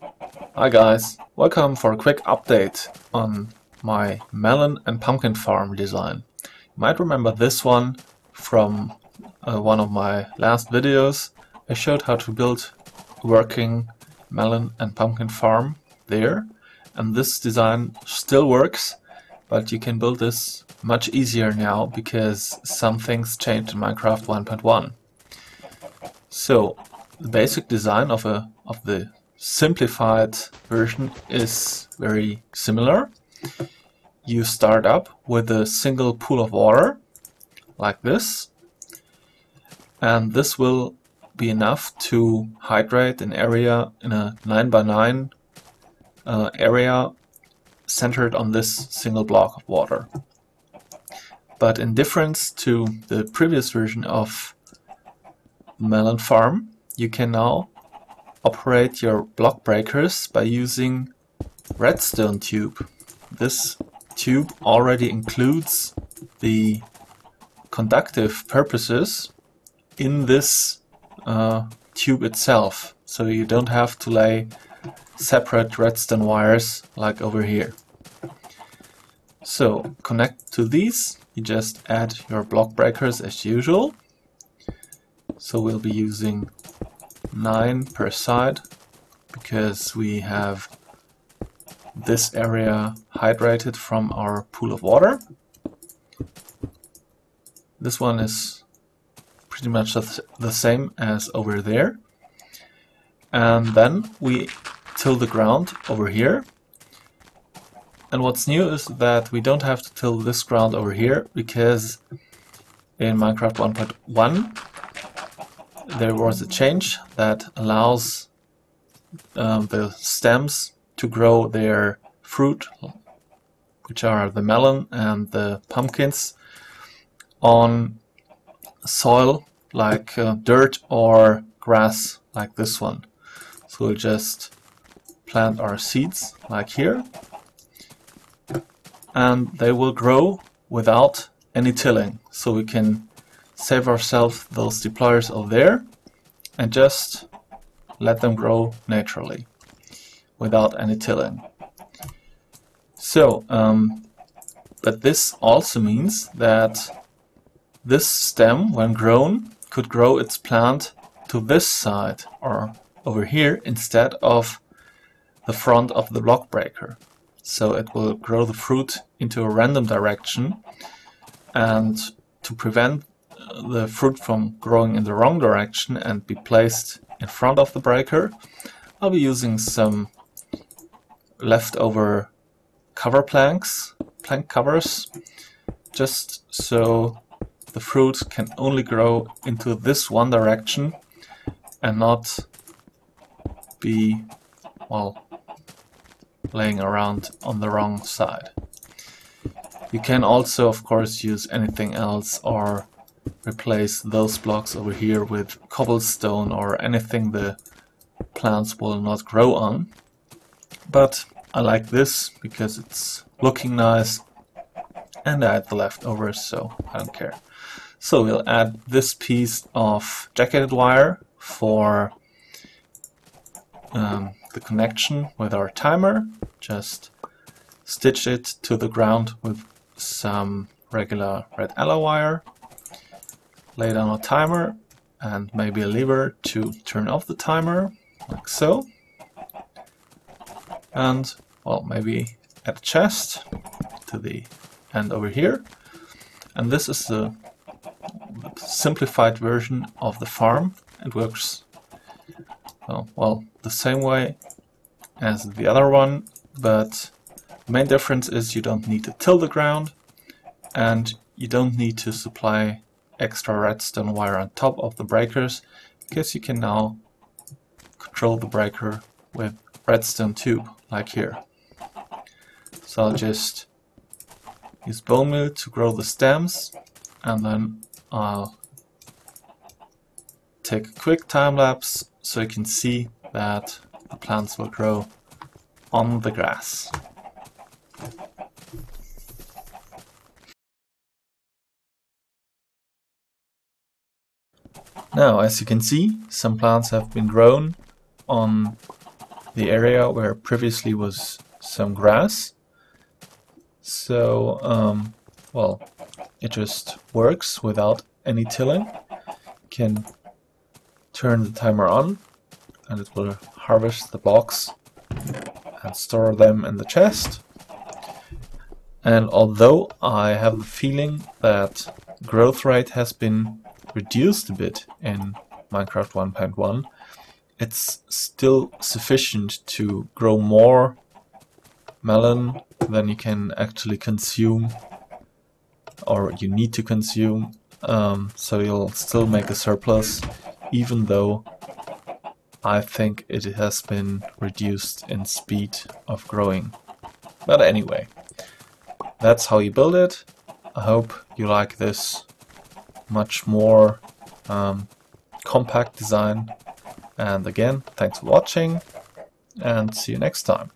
Hi guys, welcome for a quick update on my melon and pumpkin farm design. You might remember this one from uh, one of my last videos. I showed how to build a working melon and pumpkin farm there and this design still works but you can build this much easier now because some things changed in Minecraft 1.1. So the basic design of a of the simplified version is very similar. You start up with a single pool of water like this and this will be enough to hydrate an area in a 9 by 9 uh, area centered on this single block of water. But in difference to the previous version of Melon Farm, you can now operate your block breakers by using redstone tube. This tube already includes the conductive purposes in this uh, tube itself, so you don't have to lay separate redstone wires like over here. So connect to these, you just add your block breakers as usual. So we'll be using 9 per side because we have this area hydrated from our pool of water. This one is pretty much the same as over there. And then we till the ground over here. And what's new is that we don't have to till this ground over here because in Minecraft 1.1 there was a change that allows um, the stems to grow their fruit, which are the melon and the pumpkins, on soil like uh, dirt or grass like this one. So we'll just plant our seeds like here and they will grow without any tilling so we can save ourselves those deployers over there and just let them grow naturally without any tilling. So, um, but this also means that this stem, when grown, could grow its plant to this side or over here instead of the front of the block breaker. So it will grow the fruit into a random direction and to prevent the fruit from growing in the wrong direction and be placed in front of the breaker, I'll be using some leftover cover planks, plank covers, just so the fruit can only grow into this one direction and not be, well, laying around on the wrong side. You can also, of course, use anything else or replace those blocks over here with cobblestone or anything the plants will not grow on. But I like this because it's looking nice and I had the leftovers so I don't care. So we'll add this piece of jacketed wire for um, the connection with our timer. Just stitch it to the ground with some regular red alloy wire. Lay down a timer and maybe a lever to turn off the timer, like so. And, well, maybe add a chest to the end over here. And this is the simplified version of the farm. It works well, well the same way as the other one, but the main difference is you don't need to till the ground and you don't need to supply extra redstone wire on top of the breakers because you can now control the breaker with redstone tube like here. So I'll just use bone meal to grow the stems and then I'll take a quick time lapse so you can see that the plants will grow on the grass. Now, as you can see, some plants have been grown on the area where previously was some grass. So, um, well, it just works without any tilling. Can turn the timer on and it will harvest the blocks and store them in the chest. And although I have the feeling that growth rate has been reduced a bit in Minecraft 1.1, it's still sufficient to grow more melon than you can actually consume or you need to consume. Um, so you'll still make a surplus even though I think it has been reduced in speed of growing. But anyway that's how you build it. I hope you like this much more um, compact design. And again thanks for watching and see you next time